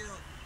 field.